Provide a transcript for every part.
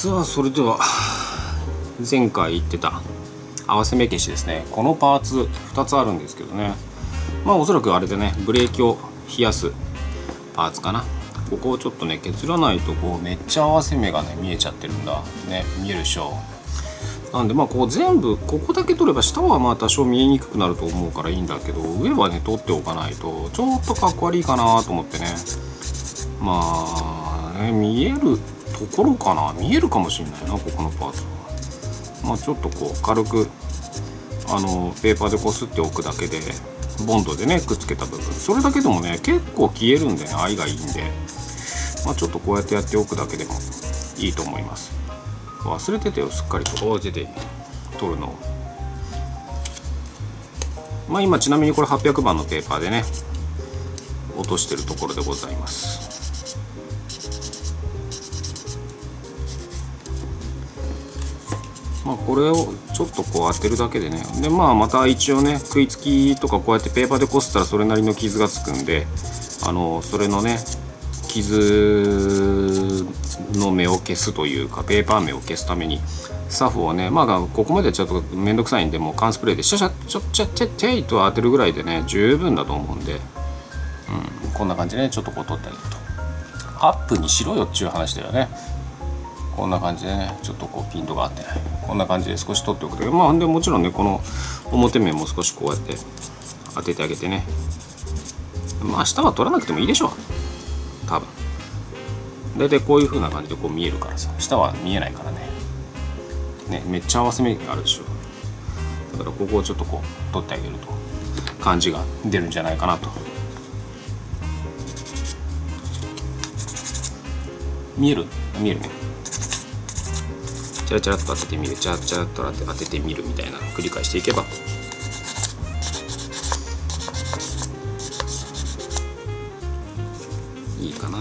さあそれでは前回言ってた合わせ目消しですね。このパーツ2つあるんですけどね。まあおそらくあれでねブレーキを冷やすパーツかな。ここをちょっとね削らないとこうめっちゃ合わせ目がね見えちゃってるんだ。ね見えるでしょなんでまあこう全部ここだけ取れば下はまあ多少見えにくくなると思うからいいんだけど上はね取っておかないとちょっとかっこ悪いかなと思ってね。まあね見えるところかな見えるかもしれないなここのパーツは。まあちょっとこう軽くあのペーパーでこすっておくだけでボンドでねくっつけた部分。それだけでもね結構消えるんでね愛がいいんで、まあ、ちょっとこうやってやっておくだけでもいいと思います。忘れててよすっかりと。慌てて取るの。まあ今ちなみにこれ800番のペーパーでね落としてるところでございますまあ、これをちょっとこう当てるだけでね。でまあまた一応ね食いつきとかこうやってペーパーでこすったらそれなりの傷がつくんであのそれのね傷の目を消すというかペーパー目を消すためにサフをねまあここまでちょっと面倒くさいんでもう缶スプレーでシャシャちょちゃちゃちゃいと当てるぐらいでね十分だと思うんで、うん、こんな感じでねちょっとこう取ってあげると。アップにしろよっちゅう話だよね。こんな感じでねちょっとこうピントが合って。ないこんな感じで少し取っておくだけまあでもちろんねこの表面も少しこうやって当ててあげてね。まあ下は取らなくてもいいでしょう。多分。大体こういう風な感じでこう見えるからさ。下は見えないからね。ねめっちゃ合わせ目があるでしょ。だからここをちょっとこう取ってあげると感じが出るんじゃないかなと。見える？見えるね。チャラチャラっと当ててみるチャラチャラっと当ててみるみたいな繰り返していけば。いいかな。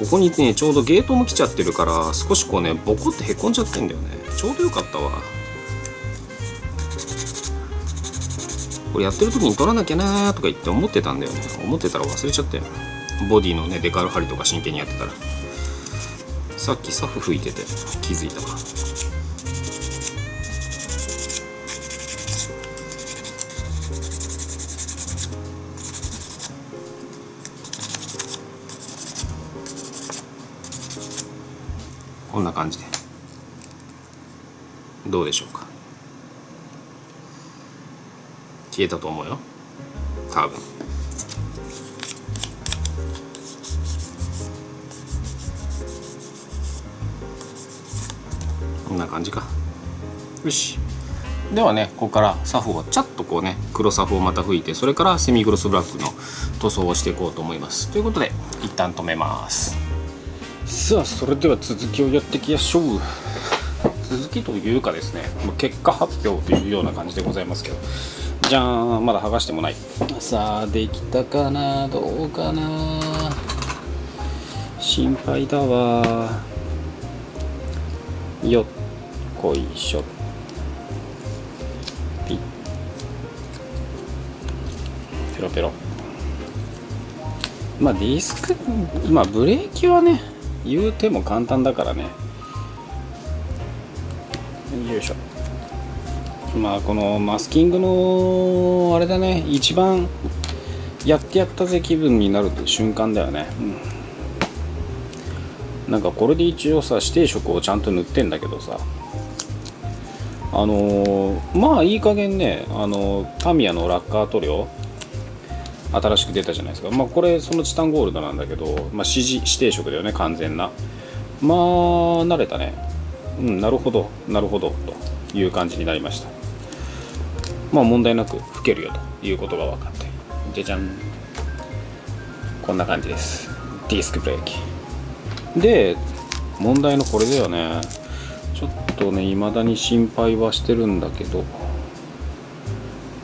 ここにねちょうどゲートも来ちゃってるから少しこうねボコってへこんじゃってんだよね。ちょうどよかったわ。これやってる時に取らなきゃなーとか言って思ってたんだよね。思ってたら忘れちゃったよボディのねデカール張りとか真剣にやってたら。さっきサフ吹いてて気づいたわこんな感じで。どうでしょうか。消えたと思うよ。多分。んな感じか。よし。ではねここからサフをちゃっとこうね黒サフをまた吹いてそれからセミグロスブラックの塗装をしていこうと思います。ということで一旦止めます。さあそれでは続きをやっていきましょう。続きというかですね結果発表というような感じでございますけど。じゃーんまだ剥がしてもない。さあできたかな？どうかな？心配だわ。よっこいしょピッ。ペロペロ。まあディスクまあブレーキはね言うても簡単だからね。よいしょ。まあこのマスキングのあれだね。一番やってやったぜ気分になる瞬間だよね、うん、なんかこれで一応さ指定色をちゃんと塗ってんだけどさ。あのー、まあいい加減ねあのタミヤのラッカー塗料新しく出たじゃないですか。まあこれそのチタンゴールドなんだけど、まあ、指示指定色だよね完全な。まあ慣れたね。うんなるほどなるほどという感じになりました。まあ問題なく吹けるよということが分かって。じゃじゃん。こんな感じです。ディスクブレーキ。で問題のこれだよね。ちょっとね未だに心配はしてるんだけど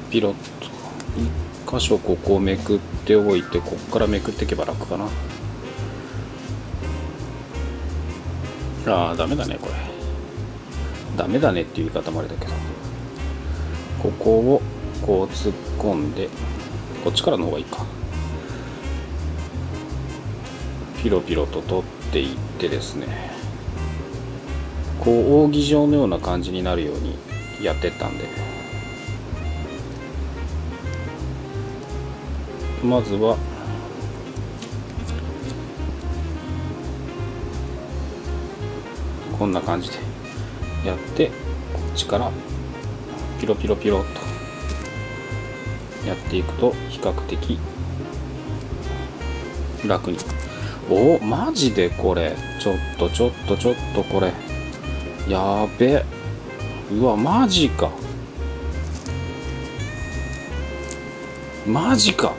ピロッと1箇所ここをめくっておいてこっからめくっていけば楽かな。ああダメだねこれ。ダメだねっていう言い方もあれだけど。ここをこう突っ込んでこっちからの方がいいか。ピロピロと取っていってですね。こう扇状のような感じになるようにやってったんで。まずはこんな感じでやってこっちからピロピロピロっとやっていくと比較的楽に。おマジでこれ。ちょっとちょっとちょっとこれ。やべ。うわマジか。マジか。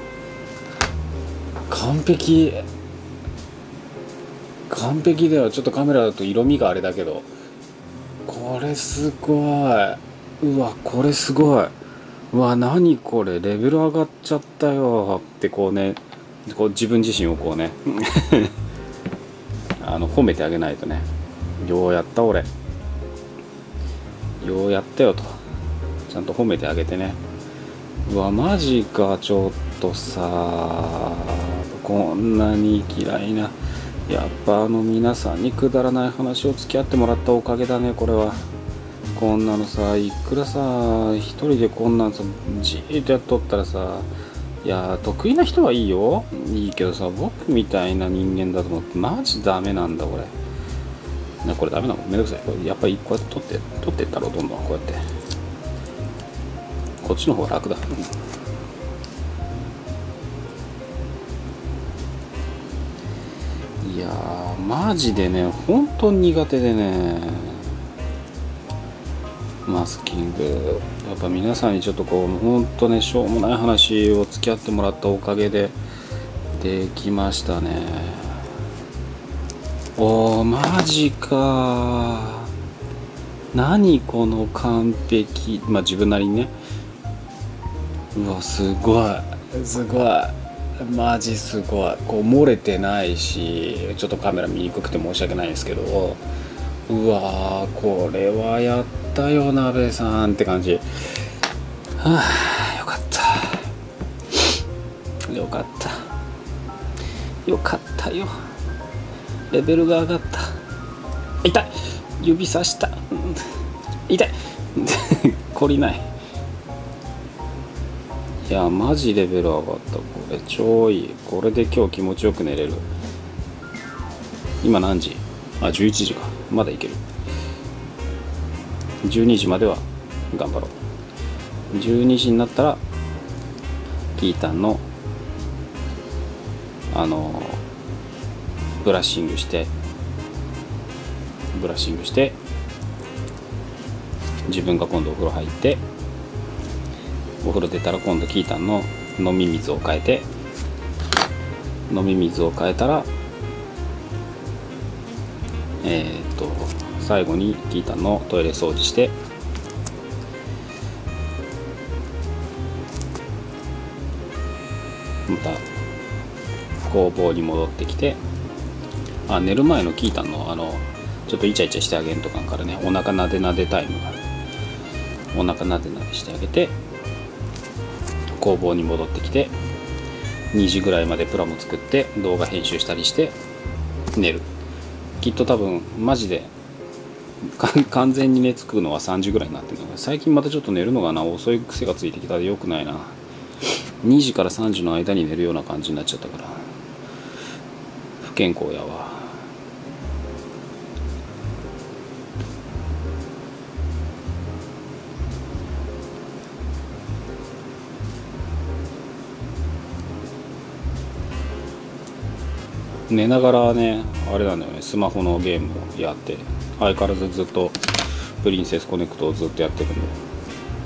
完璧。完璧だよ。ちょっとカメラだと色味があれだけど。これすごい。うわこれすごい。うわ何これ。レベル上がっちゃったよ。ってこうねこう自分自身をこうね。あの褒めてあげないとね。ようやった俺。ようやったよと。ちゃんと褒めてあげてね。うわマジかちょっとさこんなに嫌いなやっぱあの皆さんにくだらない話を付き合ってもらったおかげだねこれは。こんなのさいくらさ一人でこんなんさじーっとやっとったらさいや得意な人はいいよ。いいけどさ僕みたいな人間だと思ってマジダメなんだこれ。ねこれダメなの？めんどくさい。これやっぱりこうやって取って取ってったろどんどんこうやって。こっちの方が楽だ。いやマジでね本当に苦手でね。マスキング。やっぱ皆さんにちょっとこう本当ねしょうもない話を付き合ってもらったおかげでできましたね。おーマジか。何この完璧。まあ自分なりにね。うわすごい。すごい。マジすごい。こう漏れてないしちょっとカメラ見にくくて申し訳ないんですけど。うわこれはやったよ鍋さんって感じ。はあよかった。よかった。よかったよ。レベルが上がった。痛い。指さした。痛い。懲りない。いやマジレベル上がった。これ超いい。これで今日気持ちよく寝れる。今何時？あ11時か。まだいける。12時までは頑張ろう。12時になったらキータンのあのブラッシングしてブラッシングして自分が今度お風呂入ってお風呂出たら今度キータンの飲み水を変えて飲み水を変えたらえー、っと最後にキータンのトイレ掃除してまた工房に戻ってきてあ寝る前のキータンの？あのちょっとイチャイチャしてあげんとかからね。お腹なでなでタイムが。お腹なでなでしてあげて工房に戻ってきて2時ぐらいまでプラモ作って動画編集したりして寝る。きっと多分マジで完全に寝つくのは3時ぐらいになってるの最近またちょっと寝るのがな遅い癖がついてきたでよくないな。2時から3時の間に寝るような感じになっちゃったから。健康やわ寝ながらねあれなんだよねスマホのゲームをやって相変わらずずっとプリンセスコネクトをずっとやってるんで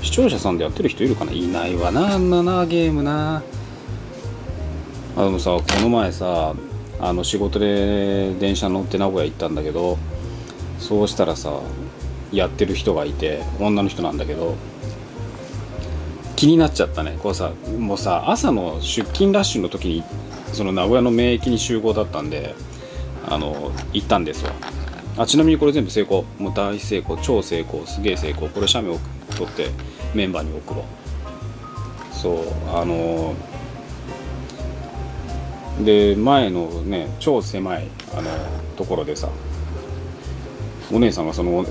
視聴者さんでやってる人いるかな？いないわなあんななゲームな。あでもさこの前さあの仕事で電車乗って名古屋行ったんだけどそうしたらさやってる人がいて女の人なんだけど気になっちゃったね。こうさもうさ朝の出勤ラッシュの時にその名古屋の名駅に集合だったんであの行ったんですよ。あちなみにこれ全部成功。もう大成功超成功すげえ成功。これ写メを撮ってメンバーに送ろう。そうあので前のね超狭いあのところでさお姉さんがその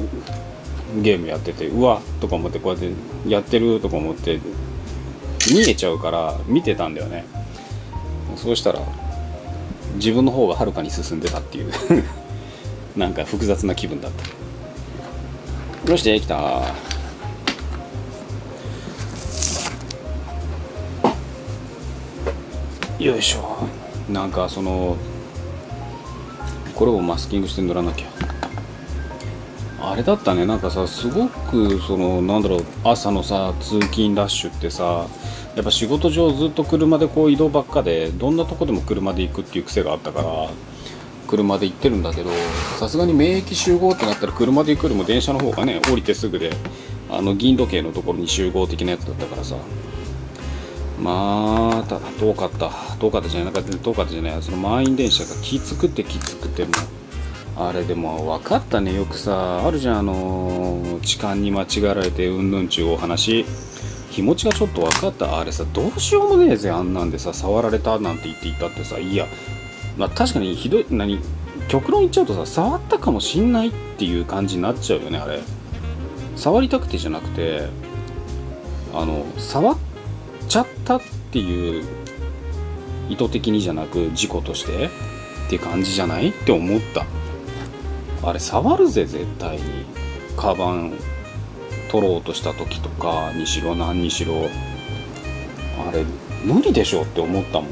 ゲームやっててうわとか思ってこうやってやってるとか思って見えちゃうから見てたんだよね。そうしたら自分の方がはるかに進んでたっていう。なんか複雑な気分だった。よしできた。よいしょ。なんかそのこれをマスキングして塗らなきゃ。あれだったね。なんかさすごくそのなんだろう朝のさ通勤ラッシュってさやっぱ仕事上ずっと車でこう移動ばっかでどんなとこでも車で行くっていう癖があったから車で行ってるんだけどさすがに免疫集合ってなったら車で行くよりも電車の方がね降りてすぐであの銀時計のところに集合的なやつだったからさまた遠かった。遠かったじゃなかった。遠かったじゃない。その満員電車がきつくてきつくても。あれでも分かったね。よくさあるじゃん。あの痴漢に間違われてうんぬんちゅうお話。気持ちがちょっと分かった。あれさどうしようもねえぜ。あんなんでさ触られたなんて言っていたってさ。いやまあ確かにひどい何極論言っちゃうとさ触ったかもしんないっていう感じになっちゃうよねあれ。触りたくてじゃなくてあの触っちゃったっていう意図的にじゃなく事故としてって感じじゃない？って思った。あれ触るぜ絶対に。カバン取ろうとした時とかにしろ何にしろ。あれ無理でしょって思ったもん。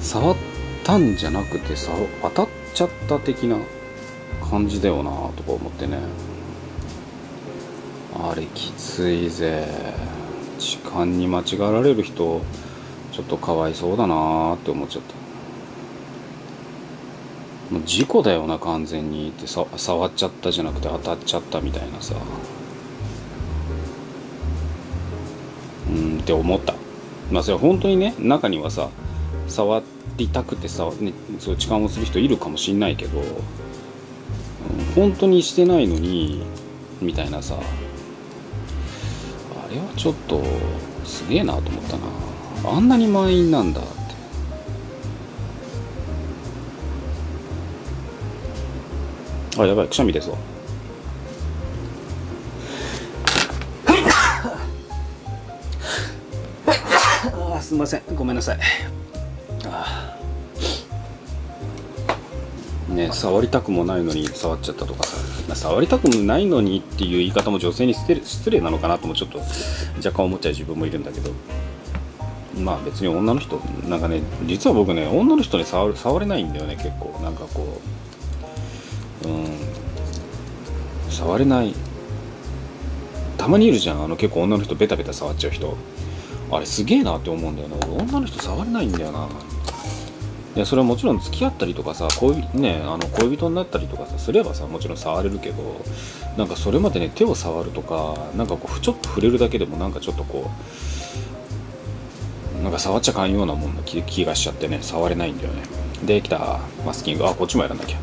触ったんじゃなくてさ当たっちゃった的な感じだよなとか思ってね。あれきついぜ。痴漢に間違われる人ちょっとかわいそうだなって思っちゃった。もう事故だよな完全にってさ触っちゃったじゃなくて当たっちゃったみたいなさ。うんって思った。まあそれは本当にね中にはさ触りたくてさ、ね、そう痴漢をする人いるかもしんないけど、うん、本当にしてないのにみたいなさ。あれはちょっとすげえなと思ったな。あんなに満員なんだって。あやばいくしゃみですわあすみません。ごめんなさい。ああね触りたくもないのに触っちゃったとかさ触りたくもないのにっていう言い方も女性に失礼なのかなともちょっと若干思っちゃう自分もいるんだけど。まあ別に女の人なんかね実は僕ね女の人に触る触れないんだよね結構。なんかこううん触れない。たまにいるじゃんあの結構女の人ベタベタ触っちゃう人。あれすげえなって思うんだよね女の人触れないんだよな。いやそれはもちろん付き合ったりとかさ恋,、ね、あの恋人になったりとかさすればさもちろん触れるけどなんかそれまでね手を触るとかなんかこうちょっと触れるだけでもなんかちょっとこうなんか触っちゃかんようなもんな気気がしちゃってね触れないんだよね。できたマスキングあこっちもやらなきゃ。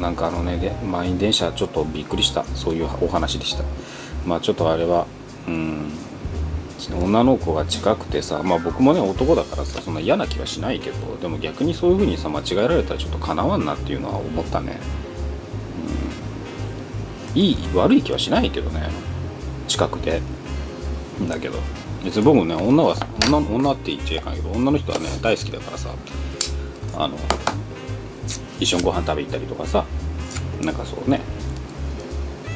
なんかあのねで満員電車ちょっとびっくりした。そういうお話でした。まあちょっとあれはうん女の子が近くてさまあ僕もね男だからさそんな嫌な気はしないけどでも逆にそういう風にさ間違えられたらちょっとかなわんなっていうのは思ったね、うん、いい悪い気はしないけどね近くでだけど。別に僕もね女は女女って言っちゃいかんけど女の人はね大好きだからさあの一緒にご飯食べ行ったりとかさなんかそうね。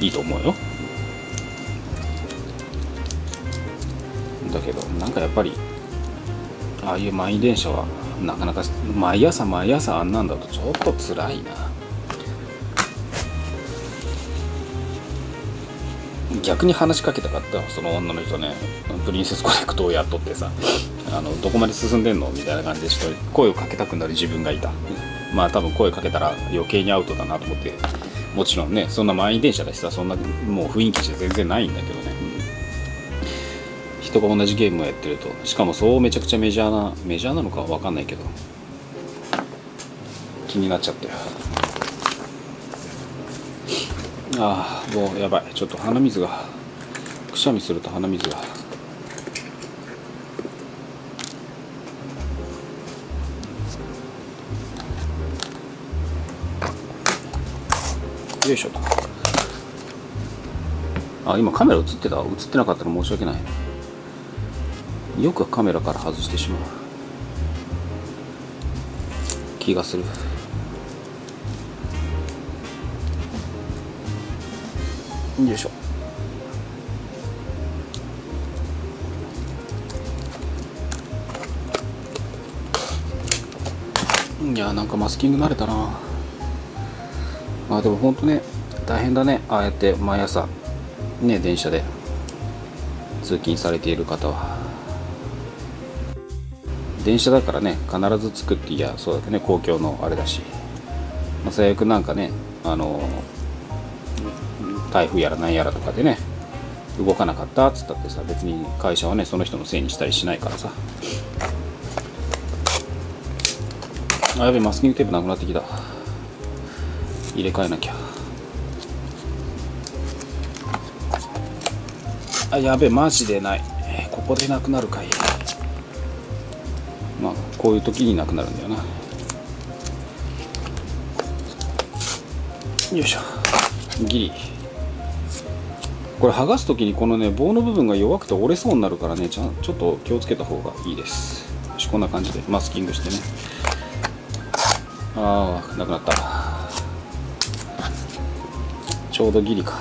いいと思うよ。だけどなんかやっぱりああいう満員電車はなかなか毎朝毎朝あんなんだとちょっと辛いな。逆に話しかけたかったその女の人ね。プリンセスコネクトをやっとってさあのどこまで進んでんの？みたいな感じでちょっと声をかけたくなる自分がいた。まあ多分声かけたら余計にアウトだなと思ってもちろんねそんな満員電車だしさそんなもう雰囲気じゃ全然ないんだけどね、うん、人が同じゲームをやってるとしかもそうめちゃくちゃメジャーなメジャーなのかは分かんないけど気になっちゃったよああもうやばい。ちょっと鼻水がくしゃみすると鼻水が。よいしょあ今カメラ映ってた？映ってなかったら申し訳ない。よくカメラから外してしまう。気がする。よいしょ。いやなんかマスキング慣れたな。まあでもほんとね大変だね。ああやって毎朝ね電車で通勤されている方は。電車だからね必ず着くっていやそうだけどね公共のあれだし、まあ、最悪なんかねあの台風やらなんやらとかでね動かなかったっつったってさ別に会社はねその人のせいにしたりしないからさ。あやべマスキングテープなくなってきた。入れ替えなきゃ。あやべマジでない。ここでなくなるかい。まあこういう時になくなるんだよな。よいしょ。ギリ。これ剥がす時にこのね棒の部分が弱くて折れそうになるからねちゃちょっと気をつけた方がいいです。よしこんな感じでマスキングしてね。ああなくなった。ちょうどギリか。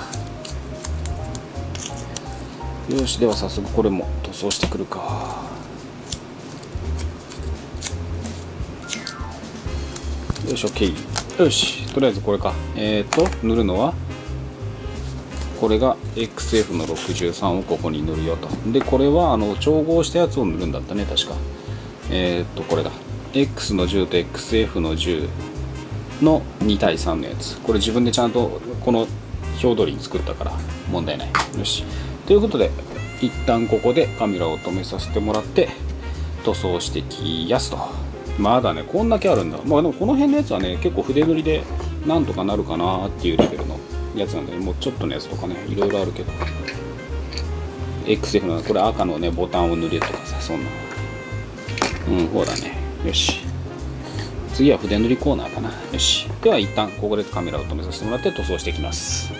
よしでは早速これも塗装してくるか。よし OK よしとりあえずこれか。えっ、ー、と塗るのはこれが XF の63をここに塗るよと。でこれはあの調合したやつを塗るんだったね確か。えっ、ー、とこれだ。X の10と XF の10の2対3のやつ。これ自分でちゃんとこの表通りに作ったから問題ないよし。ということで一旦ここでカメラを止めさせてもらって塗装してきやすと。まだねこんだけあるんだ。まあでもこの辺のやつはね結構筆塗りでなんとかなるかなっていうレベルのやつなんで、ね、もうちょっとのやつとかねいろいろあるけど。XF のこれ赤のねボタンを塗るとかさそんな。うんそうだね。よし。次は筆塗りコーナーかな。よし。では一旦ここでカメラを止めさせてもらって塗装していきます。